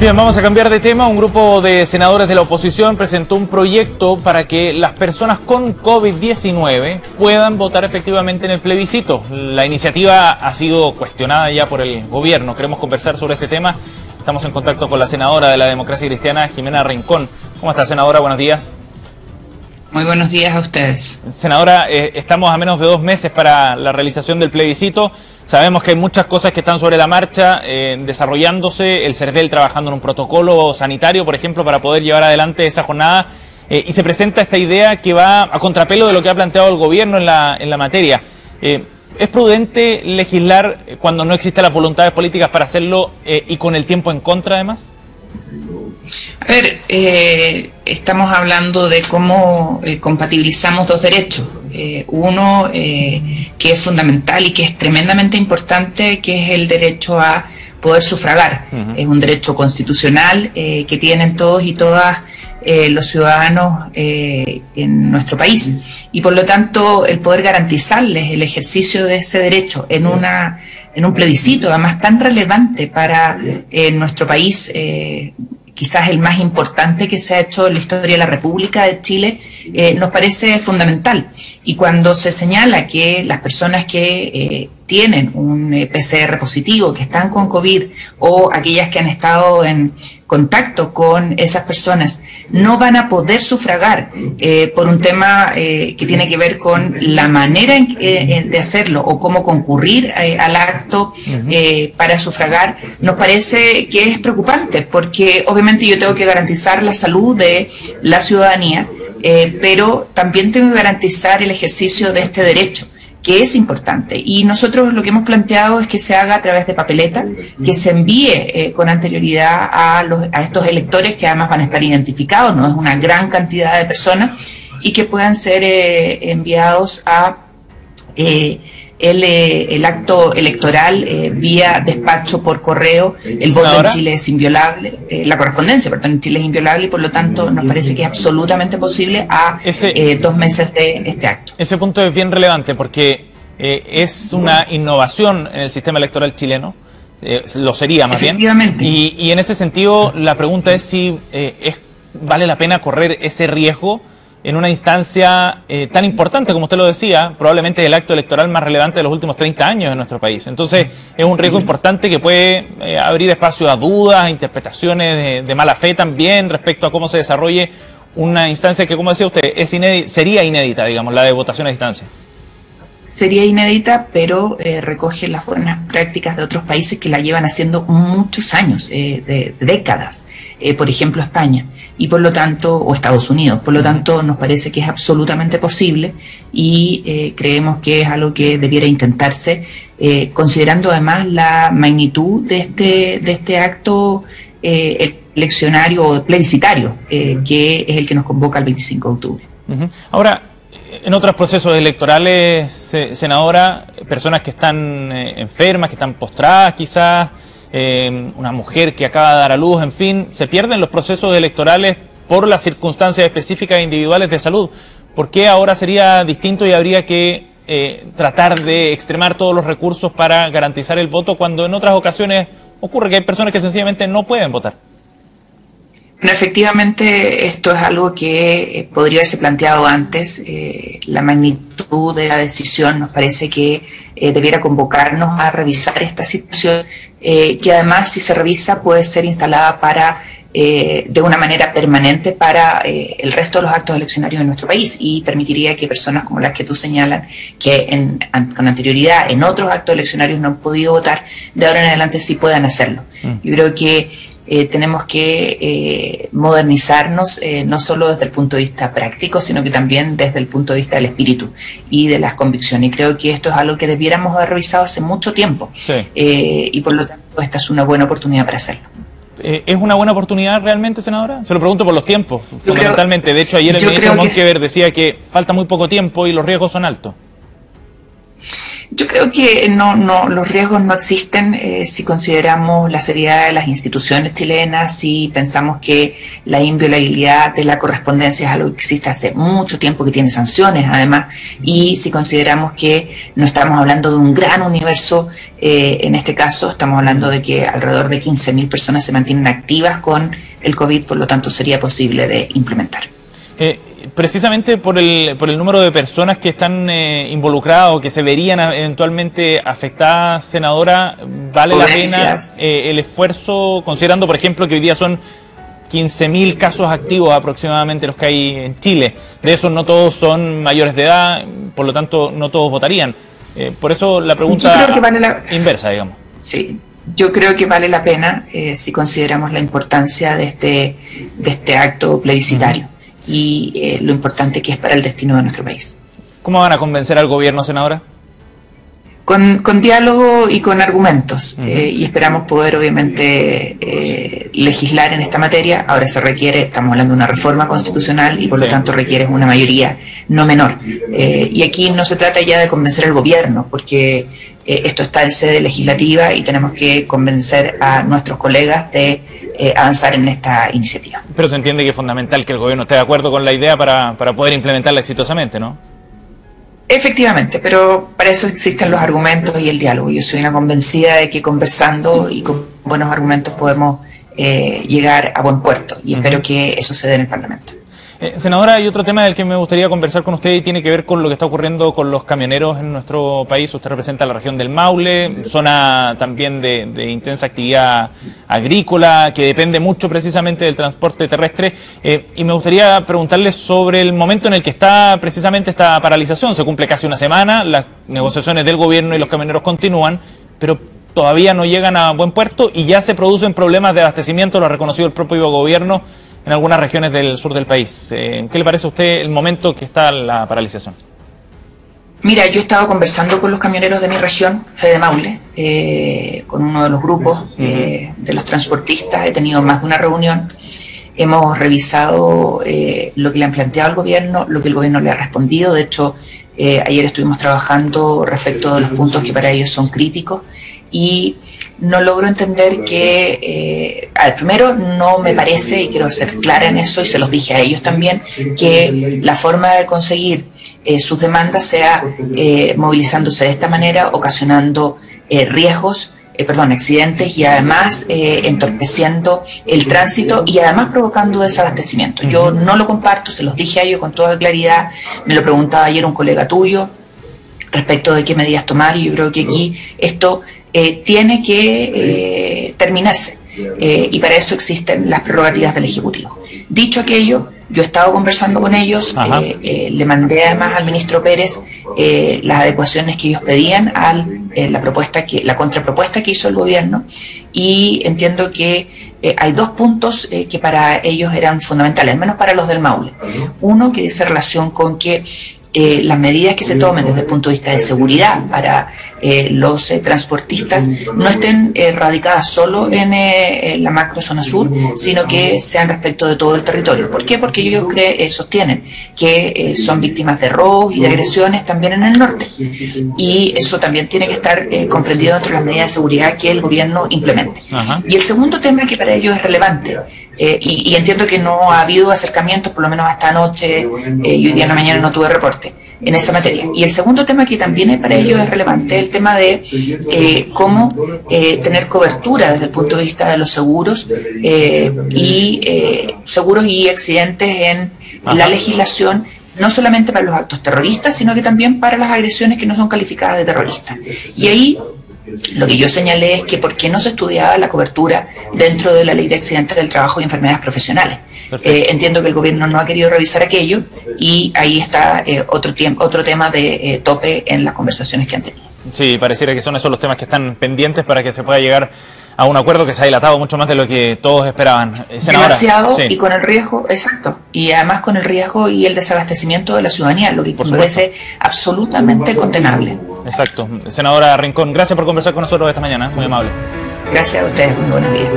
Bien, vamos a cambiar de tema. Un grupo de senadores de la oposición presentó un proyecto para que las personas con COVID-19 puedan votar efectivamente en el plebiscito. La iniciativa ha sido cuestionada ya por el gobierno. Queremos conversar sobre este tema. Estamos en contacto con la senadora de la democracia cristiana, Jimena Rincón. ¿Cómo está, senadora? Buenos días. Muy buenos días a ustedes. Senadora, eh, estamos a menos de dos meses para la realización del plebiscito. Sabemos que hay muchas cosas que están sobre la marcha, eh, desarrollándose, el CERDEL trabajando en un protocolo sanitario, por ejemplo, para poder llevar adelante esa jornada. Eh, y se presenta esta idea que va a contrapelo de lo que ha planteado el gobierno en la, en la materia. ¿Es prudente legislar cuando no existen las voluntades políticas para hacerlo y con el tiempo en contra, además? A ver, eh, estamos hablando de cómo eh, compatibilizamos dos derechos. Eh, uno que es fundamental y que es tremendamente importante, que es el derecho a poder sufragar. Es un derecho constitucional que tienen todos y todas los ciudadanos en nuestro país. Y por lo tanto, el poder garantizarles el ejercicio de ese derecho en una en un plebiscito, además tan relevante para nuestro país, quizás el más importante que se ha hecho en la historia de la República de Chile, eh, nos parece fundamental. Y cuando se señala que las personas que eh, tienen un eh, PCR positivo, que están con COVID, o aquellas que han estado en contacto con esas personas. No van a poder sufragar eh, por un tema eh, que tiene que ver con la manera en, de hacerlo o cómo concurrir eh, al acto para sufragar, nos parece que es preocupante porque obviamente yo tengo que garantizar la salud de la ciudadanía, pero también tengo que garantizar el ejercicio de este derecho que es importante. Y nosotros lo que hemos planteado es que se haga a través de papeleta, que se envíe eh, con anterioridad a, los, a estos electores que además van a estar identificados, no es una gran cantidad de personas, y que puedan ser eh, enviados a... Eh, eh, el, acto electoral eh, vía despacho por correo, el voto en Chile es inviolable, eh, la correspondencia, perdón, en Chile es inviolable y por lo tanto nos parece que es absolutamente posible a dos meses de este acto. Ese punto es bien relevante porque es una innovación en el sistema electoral chileno. lo sería más bien. Y, y, en ese sentido, la pregunta es si es, vale la pena correr ese riesgo en una instancia eh, tan importante como usted lo decía, probablemente el acto electoral más relevante de los últimos 30 años en nuestro país. Entonces, es un riesgo importante que puede eh, abrir espacio a dudas, a interpretaciones de, mala fe también respecto a cómo se desarrolle una instancia que, como decía usted, es sería inédita, digamos, la de votación a distancia. Sería inédita, pero eh, recoge las buenas prácticas de otros países que la llevan haciendo muchos años, de, décadas. por ejemplo, España y por lo tanto, o Estados Unidos, por lo tanto nos parece que es absolutamente posible y eh, creemos que es algo que debiera intentarse, eh, considerando además la magnitud de este, de este acto eh, eleccionario o plebiscitario, que es el que nos convoca el 25 de octubre. Ahora, en otros procesos electorales, senadora, personas que están enfermas, que están postradas quizás, eh, una mujer que acaba de dar a luz, en fin, se pierden los procesos electorales por las circunstancias específicas e individuales de salud. ¿Por qué ahora sería distinto y habría que eh, tratar de extremar todos los recursos para garantizar el voto cuando en otras ocasiones ocurre que hay personas que sencillamente no pueden votar? efectivamente, esto es algo que eh, podría haberse planteado antes. la magnitud de la decisión nos parece que debiera convocarnos a revisar esta situación eh, que además si se revisa puede ser instalada para eh, de una manera permanente para eh, el resto de los actos eleccionarios en nuestro país y permitiría que personas como las que tú señalan, que con anterioridad en otros actos eleccionarios no han podido votar, de ahora en adelante sí puedan hacerlo. Mm. Yo creo que eh, tenemos que eh, modernizarnos eh, no solo desde el punto de vista práctico, sino que también desde el punto de vista del espíritu y de las convicciones. Y creo que esto es algo que debiéramos haber revisado hace mucho tiempo y por lo tanto esta es una buena oportunidad para hacerlo. ¿Es una buena oportunidad realmente, senadora? Se lo pregunto por los tiempos, fundamentalmente. de hecho, ayer el ministro Monkever decía que falta muy poco tiempo y los riesgos son altos. Yo creo que no, no, los riesgos no existen eh, si consideramos la seriedad de las instituciones chilenas, si pensamos que la inviolabilidad de la correspondencia es algo que existe hace mucho tiempo, que tiene sanciones además, y si consideramos que no estamos hablando de un gran universo, eh, en este caso estamos hablando de que alrededor de 15.000 personas se mantienen activas con el COVID, por lo tanto sería posible de implementar. Eh, precisamente por el, por el número de personas que están eh, involucradas o que se verían eventualmente afectadas, senadora, ¿vale la pena eh, el esfuerzo, considerando, por ejemplo, que hoy día son 15.000 casos activos aproximadamente los que hay en Chile? De esos no todos son mayores de edad, por lo tanto no todos votarían. Eh, por eso la pregunta inversa, digamos. Sí, yo creo que vale la pena si consideramos la importancia de este, de este acto plebiscitario y eh, lo importante que es para el destino de nuestro país. ¿Cómo van a convencer al gobierno, senadora? Con, con diálogo y con argumentos. Eh, y esperamos poder, obviamente, eh, legislar en esta materia. Ahora se requiere, estamos hablando de una reforma constitucional y por lo tanto requiere una mayoría no menor. y aquí no se trata ya de convencer al gobierno, porque esto está en sede legislativa y tenemos que convencer a nuestros colegas de eh, avanzar en esta iniciativa. Pero se entiende que es fundamental que el gobierno esté de acuerdo con la idea para, para poder implementarla exitosamente, ¿no? Efectivamente, pero para eso existen los argumentos y el diálogo. Yo soy una convencida de que conversando y con buenos argumentos podemos eh, llegar a buen puerto y espero que eso se dé en el Parlamento. Eh, senadora, hay otro tema del que me gustaría conversar con usted y tiene que ver con lo que está ocurriendo con los camioneros en nuestro país. Usted representa la región del Maule, zona también de, intensa actividad agrícola, que depende mucho precisamente del transporte terrestre. Eh, y me gustaría preguntarle sobre el momento en el que está precisamente esta paralización. Se cumple casi una semana, las negociaciones del gobierno y los camioneros continúan, pero todavía no llegan a buen puerto y ya se producen problemas de abastecimiento, lo ha reconocido el propio gobierno en algunas regiones del sur del país. Eh, ¿Qué le parece a usted el momento que está la paralización? Mira, yo he estado conversando con los camioneros de mi región, Fede Maule, eh, con uno de los grupos eh, de los transportistas, he tenido más de una reunión, hemos revisado lo que le han planteado al gobierno, lo que el gobierno le ha respondido, de hecho, ayer estuvimos trabajando respecto de los puntos que para ellos son críticos y no logro entender que, eh, al primero, no me parece, y quiero ser clara en eso, y se los dije a ellos también, que la forma de conseguir eh, sus demandas sea eh, movilizándose de esta manera, ocasionando riesgos, perdón, accidentes y además entorpeciendo el tránsito y además provocando desabastecimiento. Yo no lo comparto, se los dije a ellos con toda claridad, me lo preguntaba ayer un colega tuyo respecto de qué medidas tomar y yo creo que aquí esto eh, tiene que eh, terminarse. Eh, y para eso existen las prerrogativas del Ejecutivo. Dicho aquello, yo he estado conversando con ellos, le mandé además al ministro Pérez las adecuaciones que ellos pedían a la propuesta que, la contrapropuesta que hizo el gobierno, y entiendo que hay dos puntos que para ellos eran fundamentales, al menos para los del Maule. Uno que dice relación con que las medidas que se tomen desde el punto de vista de seguridad para eh, los eh, transportistas no estén eh, radicadas solo en, la macro zona sur, sino que sean respecto de todo el territorio. ¿Por qué? Porque ellos creen, sostienen que son víctimas de robos y de agresiones también en el norte. Y eso también tiene que estar comprendido dentro de las medidas de seguridad que el gobierno implemente. Y el segundo tema que para ellos es relevante, y, y, entiendo que no ha habido acercamientos, por lo menos hasta anoche y hoy día en la mañana no tuve reporte, en esa materia. Y el segundo tema que también para ellos es relevante es el tema de eh, cómo eh, tener cobertura desde el punto de vista de los seguros eh, y seguros y accidentes en la legislación no solamente para los actos terroristas, sino que también para las agresiones que no son calificadas de terroristas. Y ahí lo que yo señalé es que por qué no se estudiaba la cobertura dentro de la ley de accidentes del trabajo y enfermedades profesionales. Eh, entiendo que el gobierno no ha querido revisar aquello y ahí está eh, otro, otro tema de eh, tope en las conversaciones que han tenido. Sí, pareciera que son esos los temas que están pendientes para que se pueda llegar a un acuerdo que se ha dilatado mucho más de lo que todos esperaban. Demasiado y con el riesgo, exacto, y además con el riesgo y el desabastecimiento de la ciudadanía, lo que me parece absolutamente condenable. Exacto. Senadora Rincón, gracias por conversar con nosotros esta mañana, muy amable. Gracias a ustedes, muy buenos días.